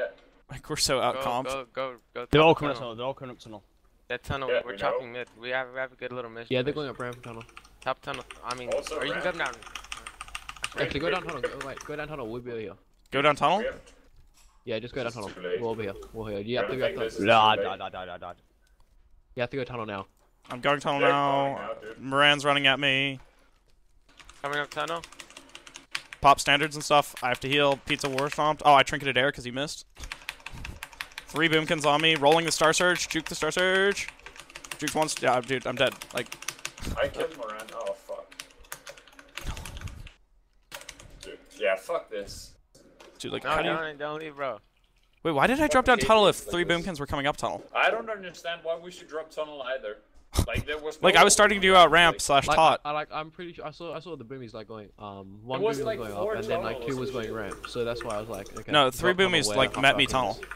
Yeah. Like we're so Go, out comped. go, go, go. They're all top coming up tunnel. tunnel. They're all coming up tunnel. That tunnel, Yeah, we're we know. chopping mid. We have, we have a good little mission. Yeah, they're going up ramp tunnel. Top tunnel. I mean, Also or you can come down. Actually, go down tunnel. Go, wait, go down tunnel. We'll be here. Go down tunnel. We have, Yeah, just go down tunnel. We'll be here. We'll be here. You have to go. tunnel. this is- Da too da late. da da da da. You have to go tunnel now. I'm going tunnel they're now. out. Moran's running at me. Coming up tunnel. Pop standards and stuff. I have to heal. Pizza war stomped. Oh, I trinketed air because he missed. Three boomkins on me. Rolling the star surge. Juke the star surge. Juke once. Yeah, dude, I'm dead. Like, I killed Moran. Oh fuck. Dude, yeah, fuck this. dude, like, No, how do you? don't, don't leave, bro. Wait, why did I drop down tunnel if like three this. boomkins were coming up tunnel? I don't understand why we should drop tunnel either. Like there was. Like, I was starting to do out ramp like, slash Like, tot. I, I like. I'm pretty sure. I saw. I saw the boomies like going. Um, one was boomie like was going four up, and then like two was going ramp. So that's why I was like, okay. No, three drop boomies like met me tunnel.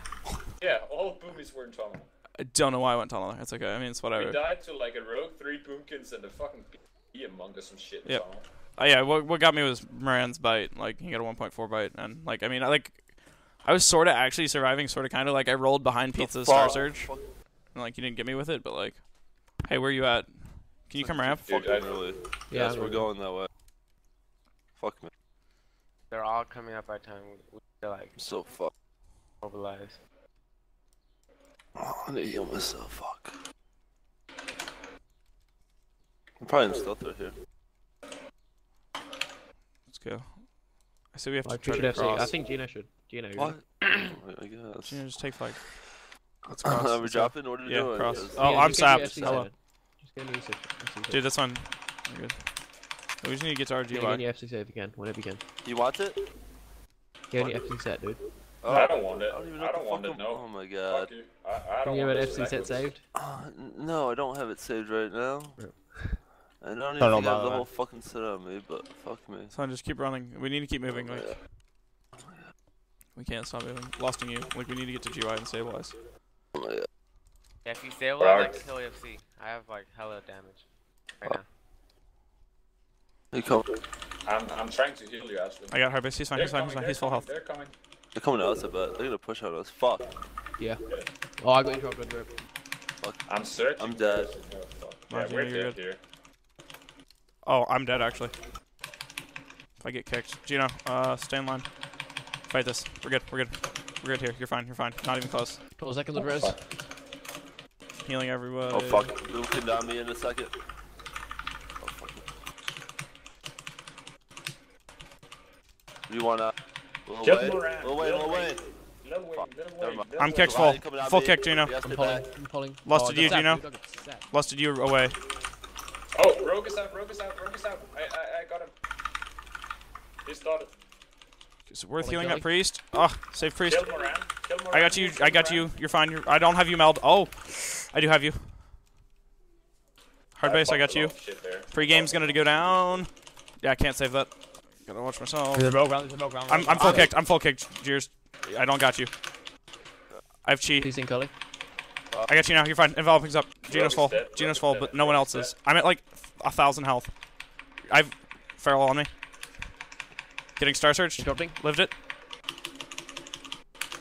Yeah, all boomies were in tunnel. I don't know why I went tunnel. there. It's okay. I mean, it's whatever. We whatever. died to like a rogue, three boomkins, and a fucking E among us some shit Yeah. Yep. Oh yeah, what, what got me was Moran's bite. Like he got a 1.4 bite, and like I mean, I like I was sort of actually surviving, sort of kind of like I rolled behind Pizza's Star Surge, and like you didn't get me with it, but like, hey, where you at? Can you come around? Dude, fucking I- really. Yeah, yes, we're ready. going that way. Fuck me. They're all coming up by time. We're like I'm so fucked. mobilize. Oh, I need to heal myself. Fuck. I'm probably in stealth right here. Let's go. I say we have to Like, try we to should FC. I think Gino should. Gino. you What? I guess. You know, just take flight. Let's cross. Are we let's go. dropping? What are we Yeah, doing? cross. 'Cause- Oh, Yeah, I'm just sapped. Hello. seven. Just get me FC seven. Dude, that's fine. You're good. We just need to get to Yeah, RG get line. your FC set if you can, whenever you can. You want it? Get your FC set, dude. Oh, I don't want it. I don't even I know what don't want it. No. Oh my god. I, I Can don't you have want an this FC set necklace. saved? Uh, no, I don't have it saved right now. Yeah. I don't even know think I have the whole fucking set on me, but fuck me. It's fine. Just keep running. We need to keep moving. Oh, Like yeah. we can't stop moving. Losting you. Like we need to get to GY and stabilize. Oh my god. Yeah, if you stabilize, Bro. like kill AFC. I have like hella damage right now. They come. I'm, I'm trying to heal you, Ashley. I got hard base. He's fine. They're He's fine. He's fine. they're He's full coming, health. They're coming. They're coming to us, I bet. They're gonna push on us. Fuck. Yeah. Oh, I got interrupted. Rip. I'm searching. I'm dead. Oh, Yeah, we're dead good. here. Oh, I'm dead actually. If I get kicked, Gino, uh, stay in line. Fight this. We're good. We're good. We're good here. You're fine. You're fine. Not even close. 12 seconds of res. Fuck. Healing everyone. Oh fuck. Luke can down me in a second. Oh fuck. You wanna? Little Kill way? Moran. Little way, little way. Little way, Fuck. little Never mind. I'm way. kicked full. Full kick, Gino. I'm pulling. I'm pulling. Lost oh, to you, that's Gino. sad, dude, look, it's sad. Lusted you away. Oh, Rogue is out, Rogue is out, Rogue is out. I, I, I got him. He started. Is it worth Pulling healing Kelly. that priest? Oh, save priest. Kill Moran. Kill Moran. I got you. I got you. You're fine. You're, I don't have you meld. Oh, I do have you. Hard base. I got you. lot of shit there. Pre-game's gonna go down. Yeah, I can't save that. Gotta watch myself. There's a rogue round. There's a rogue round. I'm, I'm full kicked. I'm full kicked. Jeers. I don't got you. I have chi. He's in Cully. I got you now. You're fine. Enveloping's up. Gino's Rogue's full. dead, Gino's Rogue's full, but no one else is. I'm at like a thousand health. I've feral on me. Getting star surge. Interrupting. Lived it.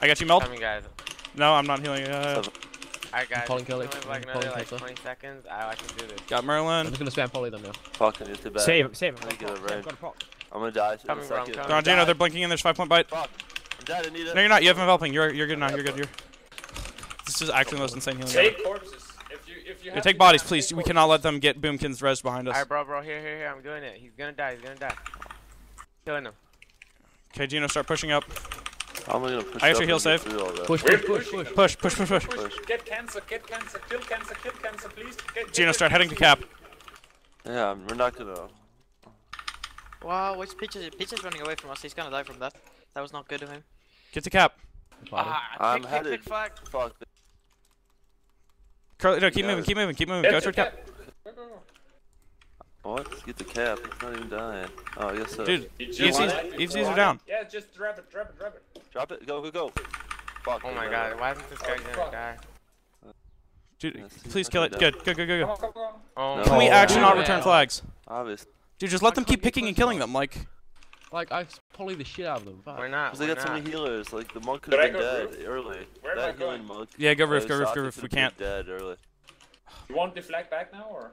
I got you meld. Coming, guys. No, I'm not healing. Uh, Alright, guys. calling if Kelly. you only like I'm another like 20 seconds. I, I can do this. got Merlin. I'm just gonna spam poly them now. Fuck, I need to back. Save him. Save him. I need to get a Save him, raid. got a proc. I'm gonna die in a Coming, bro, I'm coming. Go on, Gino. They're blinking in. There's five point bite. Fuck. I'm dead. I need it. No, you're not. You have enveloping. You're you're good now. You're good. You're. This is actually the most insane healing. Take corpses. If you, if you Yeah, have take bodies, please. take We cannot let them get Boomkins res behind us. Alright, bro, bro. Here, here, here. I'm doing it. He's gonna die. He's gonna die. Killing him. Okay, Gino, start pushing up. How am I gonna push I got your heal save. through all that? Push, push, push, push. Push, push, push, push. Push. Get cancer, get cancer, kill cancer, kill cancer, please. Get, get Gino, start heading to cap. Yeah, we're not gonna. Wow, which Peaches? Peaches running away from us. He's gonna die from that. That was not good of him. Get to cap. Poly. Ah, I'm click, click, headed. click, flag. Fuck. Curly, no, keep Yeah. moving, keep moving, keep moving. Go to toward cap. Go, go, go. What? Get the cap. It's not even dying. Oh, yes, sir. Dude, He just EFCs, are down. Yeah, just drop it, drop it, drop it. Drop it. Go, go, go. Fuck. Oh my god, why isn't this guy Oh, gonna die? Dude, Yeah, please kill it. can Good, good, good, good, Come good. on, come on, come on. Oh No. Can we Oh, actually not yeah. return flags? Obvious. Dude, just let them I can't keep picking and killing them. Like, Like I poly the shit out of them. Fuck. We're not. Cause they we're got so many healers. Like the monk could have been dead roof? early. Where am that I going? healing monk. Yeah, go roof, go roof, go Saki roof. We can't. Dead early. You want the flag back now or?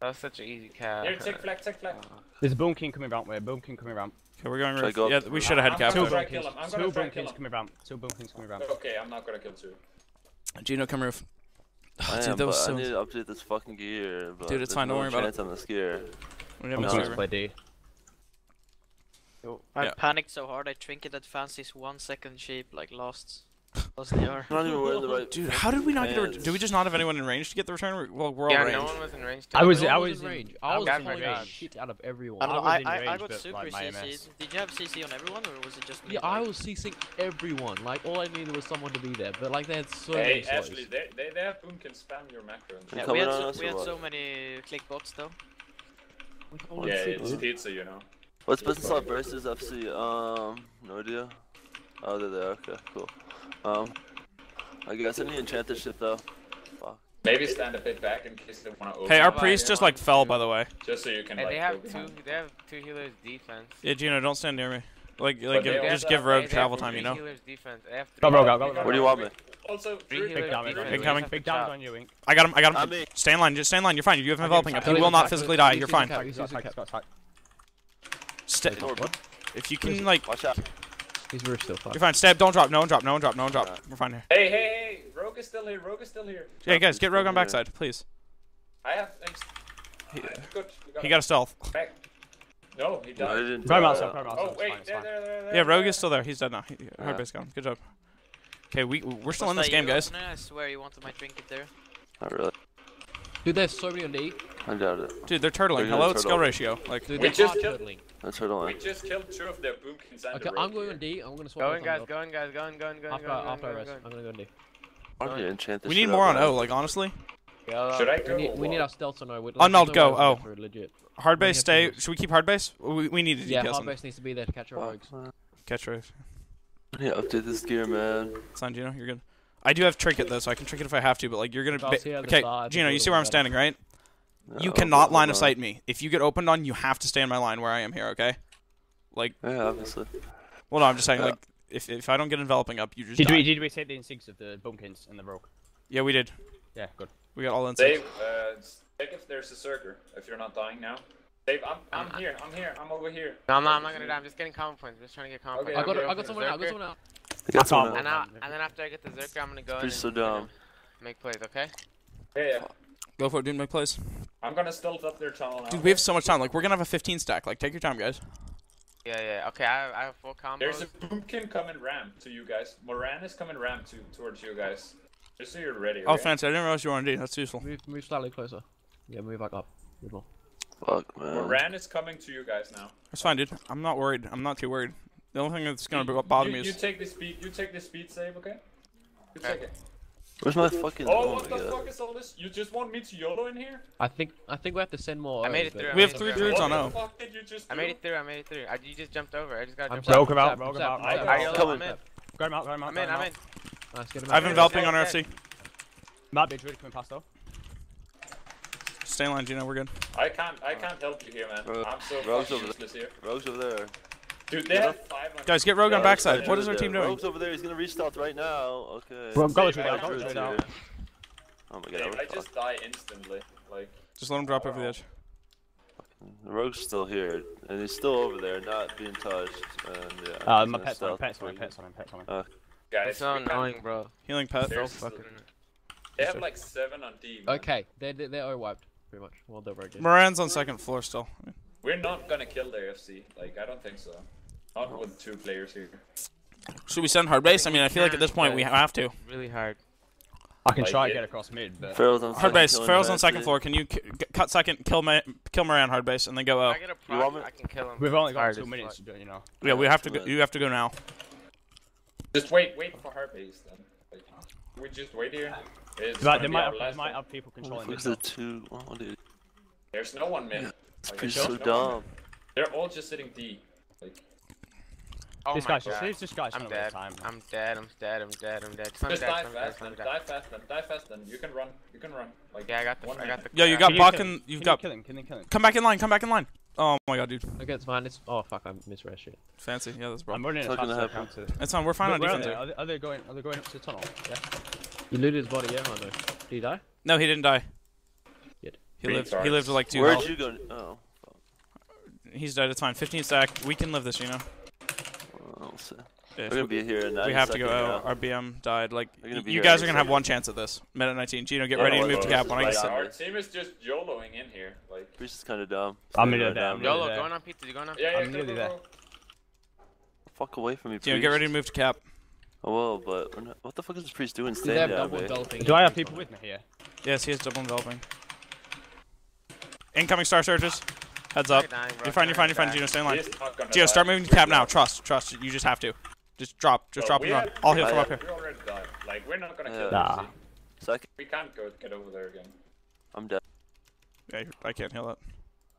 That was such an easy cow. Here, take flag, take flag. Uh, there's a boomkin coming round. Wait, boomkin coming round. Okay, we're going Should roof. Yeah, we should have had cap. Two boomkins. Two boomkins coming round. Two boomkins coming round. Okay, I'm not gonna kill two. Gino, come roof. I Dude, am, that was but so. I need to update this fucking gear. But Dude, it's there's fine, don't worry about it. chance on this gear. We I'm didn't going miss to D. I Yeah. panicked so hard I trinketed Fancy's one second shape like lost. Lost the R. I'm not even wearing the right. Dude, how did we not get a? pants. Did we just not have anyone in range to get the return? Well, we're all Yeah, range. no one was in range. I was- No I one was in in- range. I I was was in polying the range. shit out of everyone. I don't know, I I, was in I, I got but, super like, CC'd. Did you have CC on everyone or was it just me? Yeah, I like- was CCing everyone. Like all I needed was someone to be there, but like they had so Hey, many slows. Ashley, they, they, they have boom can spam your macro. and Yeah, we had, so, we had so many click bots though. Oh, Yeah, shit, it's dude. pizza, you know. What's Business Lab versus FC? Um, no idea. Oh, they're there. Okay, cool. Um, I guess I need enchantership though. Fuck. Maybe stand a bit back in case they want to. Hey, our priest just like fell, by the way. Just so you can Hey, like. they have two. behind. They have two healers defense. Yeah, Gino, don't stand near me. Like, like, give- just give have- Rogue They travel time, you know. healers defense. They have Go, three bro, healers go, go, defense. Where do you want me? Also, Three Big damage. Big coming. Big to damage on you, Ink. I got him. I got him. mean- Stay in line. Just stay in line. You're fine. You have I enveloping get up. You attacked. will not physically die. You're fine. attacked, He's he's got attack, attacked. he's got attack. Stay. If you can, like, Watch out. He's roof still. Fuck. you're fine. Step. Don't drop. No one drop. No one drop. No one drop. We're fine here. Hey, hey, hey! Rogue is still here. Rogue is still here. Yeah, guys, get Rogue on backside, please. I have. Thanks. He, Good. You he got a stealth. back. No, he No, I died. didn't. Go him uh, outside, go him outside. Oh wait, fine, it's there, there, there, there. Yeah, Rogue there. is still there. He's dead now. He, hard Yeah. base got him. Good job. Okay, we we're still Was in this game, guys. I swear you wanted my trinket there. Not really. Dude, there's so many on D. I doubt it. Dude, they're turtling. They're Hello, gonna it's skill turtle. ratio. Like, Dude, We they're just hard killed- turtling. That's her We just killed two of their boomkins and Okay, the I'm going here. on D. I'm gonna swap. Going guys, going guys, going, going, going, After going, after I going, rest, going, I'm gonna go on D. I'm gonna enchant this we need more on man. O. Like, honestly, Go. Should I We go? need, we need our stealth on oh, O. We- Unmeld, go, oh. Legit. hard base stay. Should we keep hard base? We, we need to Yeah, hard base needs to be there to catch our rogues. Fuck, man. Catch Rogue. I need to update this gear, man. It's fine, Gino. You're good. I do have trinket though, so I can trinket if I have to. But like, you're gonna. If I'll Ba- see how the okay, Gino, you see where I'm standing, right? You cannot hold line of sight me. If you get opened on, you have to stay in my line where I am here. Okay. Like, Yeah, obviously. well, no, I'm just saying. Like, if if I don't get enveloping up, you just Did die. we, did we save the instincts of the boomkins and the Rogue? Yeah, we did. Yeah, good. We got all in. Dave, uh, take if there's a circle. If you're not dying now. Dave, I'm, I'm here. I'm here. I'm over here. No, I'm not, I'm not gonna die. I'm just getting common points. I'm just trying to get common Okay, points. I got I'm I got someone out. I got someone out. I got someone. And now, and then after I get the Zerker, I'm gonna go in Pretty so and dumb. make plays. Okay. Yeah, yeah. Go for it, dude. Make plays. I'm gonna stealth up their tunnel now. Dude, we have so much time. Like, we're gonna have a 15 stack. Like, take your time, guys. Yeah, yeah. Okay, I have, I have full combos. There's a boomkin coming ramp to you guys. Moran is coming ramp to towards you guys. Just so you're ready. Oh, okay? fancy. I didn't realize you were on D. That's useful. Move, move slightly closer. Yeah, move back up. Move more. Fuck, man. Moran is coming to you guys now. That's fine, dude. I'm not worried. I'm not too worried. The only thing that's gonna b- bother you, me You is take the speed. You take the speed save, okay? You Okay. take it. Where's my fucking? Oh, Oh, what the god. fuck is all this? You just want me to YOLO in here? I think I think we have to send more. I made it but- through. We have made it three through. druids what on the O. fuck did you just I made it through. I made it through. I, you just jumped over. I just gotta I'm jump sorry. Rogue over. him out, Step, him out. step, Rogue Are him you out. alone? Coming. I'm in. Go him out, go him out, I'm in. I'm in. Nice, get him I have out. enveloping on Okay. RFC. Might be a druid coming past though. Stay in line, Gino. We're good. I can't. I can't help you here, man. Uh, I'm so Rogue's fucking useless here. Rogue's over there. Dude, they have five on. Guys, get Rogue on backside. What is our team doing? Rogue's over there. He's gonna restart right now. Okay. Bro, go Dave, to I that, just- go that. Oh my god. Dave, I fucked. just die instantly. Like, Just let him drop over the edge. The Rogue's still here, and he's still over there, not being touched. And yeah. Uh, my pet's on him, pet's on him, pet's on him, pet's on him. guys, It's so we can't- annoying, bro. Healing pet. So There's- fucking. They have like seven on D. Man. Okay, they're they're, they're O wiped pretty much. Well, they're very. Moran's on second floor still. We're not gonna kill their FC. Like, I don't think so. Not with two players here. Should we send hard base? I mean, I feel like at this point we have to. Really hard. I can Like try it- to get across mid, but Feral's on Hard second, base. killing Feral's on second floor. Can you c- c- cut second? Kill Ma- kill Moran hard base and then go If O. I get a You want proc, me- I can kill him. we've only got Hard two minutes, fuck. to do- you know. Yeah, we have to. Go, you have to go now. Just wait, wait for her base then. Like, we just wait here. It's But they might have, they last might have people controlling fuck this. is it two? Oh, dude. There's no one mid. It's Like, pretty so no dumb. They're all just sitting D. Like, Oh This my guy's just, god. this, this guy's I'm dead. time. I'm dead. I'm dead. I'm dead. I'm dead. Some just dead. die Some dead. fast Some then. dead. Die fast then. Die fast then. You can run. You can run. Like, Yeah, I got the. one I got the. Yo, you got Can Buck kill and him? you've Can got. kill him, can you kill him? Come back in line. Come back in line. Oh my god, dude. Okay, it's fine. It's oh fuck, I misread shit. Fancy. Yeah, that's bro. I'm running It's not fast gonna happen. can't. It's fine. We're fine on Where are defense. Are they, are they going? Are they going up to the tunnel? Yeah. You looted his body, yeah, I know. Did he die? No, he didn't die. Good. He Green lived. He cards. lived with like two Where'd health. you go? Oh, He's dead. It's fine. 15 stack. We can live this, you know. I'll. If uh, We're gonna be here in we have to go seconds uh, out. Our BM died. Like We're gonna y- be you guys are gonna have one chance at this. Minute 19. Gino, get Yeah, ready to move uh, to cap when I like, get our team is just YOLOing in here. Like, Breach is kind of dumb. I'm Stay nearly right there, down. I'm YOLO, going on pizza. You going on? yeah, yeah, I'm go, nearly go, there. Fuck away from me, Gino, priest. get ready to move to cap. I will, but we're not- what the fuck is this priest doing? They Stand have down, double me. enveloping. Do I have people with me here? Yes, he is double enveloping. Incoming star surges. Heads up. Dying. You're fine. You're fine. You're fine. Gino, stay in line. is not Gino, die. start moving to We're cap now. Trust. Trust. You just have to. Just drop. Just So drop we and run. I'll heal I from up here. We already died. Like, we're not gonna Yeah. kill Nah. you. see? So I can, We can't go get over there again. I'm dead. Yeah, I can't heal that.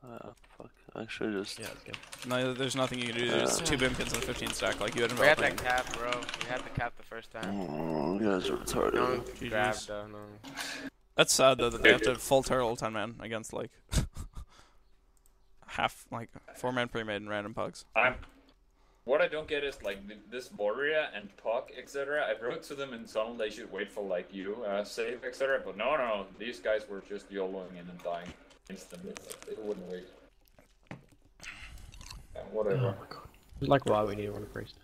Uh, fuck. I should just. Yeah, it's good. No, there's nothing you can do. There's Uh. two boomkins and a 15 stack. Like you had We had that cap, bro. We had the cap the first time. Oh, you guys are retarded. No one grabbed though. No. That's sad though that they have to full turtle 10 man against like half like four man pre-made and random pugs. I'm. What I don't get is like th- this Boria and Puck, etc. I wrote to them in tunnel they should wait for like you uh, save, etc. But no, no, these guys were just YOLOing in and dying instantly. Like, they wouldn't wait. Yeah, whatever. Like why we need to run a priest.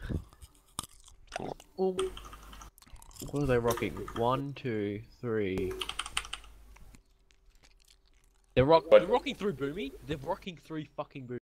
Oh. What are they rocking? One, two, three. They're rock. But- They're rocking through Boomy. They're rocking through fucking Boomy.